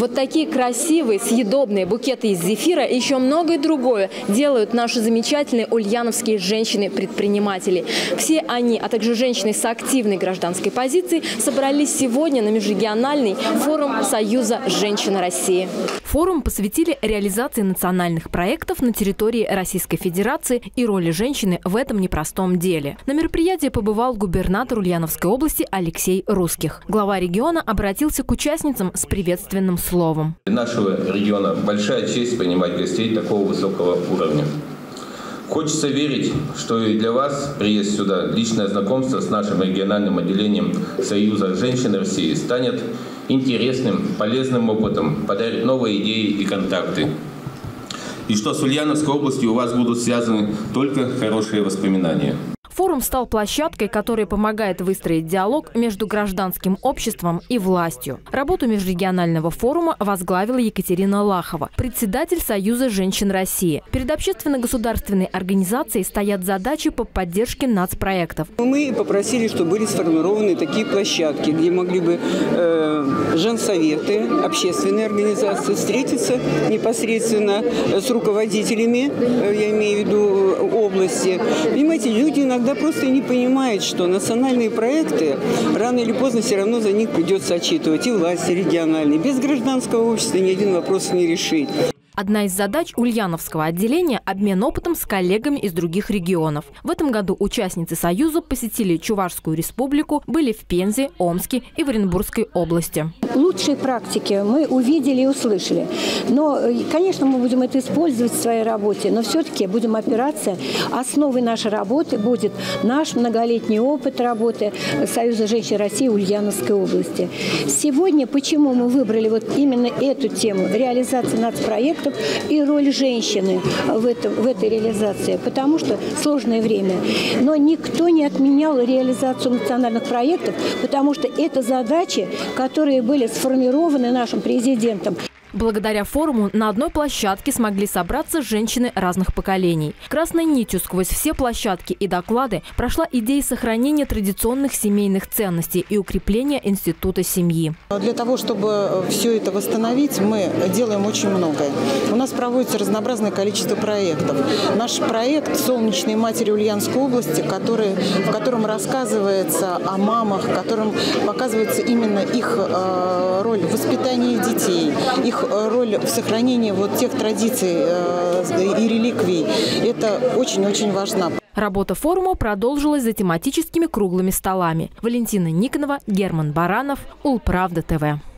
Вот такие красивые, съедобные букеты из зефира и еще многое другое делают наши замечательные ульяновские женщины-предприниматели. Все они, а также женщины с активной гражданской позицией, собрались сегодня на межрегиональный форум Союза женщин России. Форум посвятили реализации национальных проектов на территории Российской Федерации и роли женщины в этом непростом деле. На мероприятии побывал губернатор Ульяновской области Алексей Русских. Глава региона обратился к участницам с приветственным словом. Для нашего региона большая честь принимать гостей такого высокого уровня. Хочется верить, что и для вас приезд сюда, личное знакомство с нашим региональным отделением Союза женщин России станет интересным, полезным опытом, подарит новые идеи и контакты. И что с Ульяновской областью у вас будут связаны только хорошие воспоминания. Форум стал площадкой, которая помогает выстроить диалог между гражданским обществом и властью. Работу межрегионального форума возглавила Екатерина Лахова, председатель Союза женщин России. Перед общественно-государственной организацией стоят задачи по поддержке нацпроектов. Мы попросили, чтобы были сформированы такие площадки, где могли бы э, женсоветы, общественные организации встретиться непосредственно с руководителями, э, я имею в виду области. Понимаете, люди иногда иногда просто не понимает, что национальные проекты рано или поздно все равно за них придется отчитывать и власти региональные. Без гражданского общества ни один вопрос не решить. Одна из задач Ульяновского отделения – обмен опытом с коллегами из других регионов. В этом году участницы Союза посетили Чувашскую республику, были в Пензе, Омске и в области. Лучшие практики мы увидели и услышали. Но, э, конечно, мы будем это использовать в своей работе, но все-таки будем опираться. Основой нашей работы будет наш многолетний опыт работы Союза женщин России Ульяновской области. Сегодня почему мы выбрали вот именно эту тему – реализации нацпроектов, вопросов и роль женщины в, этом, в этой реализации, потому что сложное время. Но никто не отменял реализацию национальных проектов, потому что это задачи, которые были сформированы нашим президентом. Благодаря форуму на одной площадке смогли собраться женщины разных поколений. Красной нитью сквозь все площадки и доклады прошла идея сохранения традиционных семейных ценностей и укрепления института семьи. Для того, чтобы все это восстановить, мы делаем очень многое. У нас проводится разнообразное количество проектов. Наш проект «Солнечные матери Ульяновской области», который, в котором рассказывается о мамах, в котором показывается именно их э, роль в воспитании детей, их роль в сохранении вот тех традиций э, и реликвий, это очень-очень важно. Работа форума продолжилась за тематическими круглыми столами. Валентина Никонова, Герман Баранов, Улправда ТВ.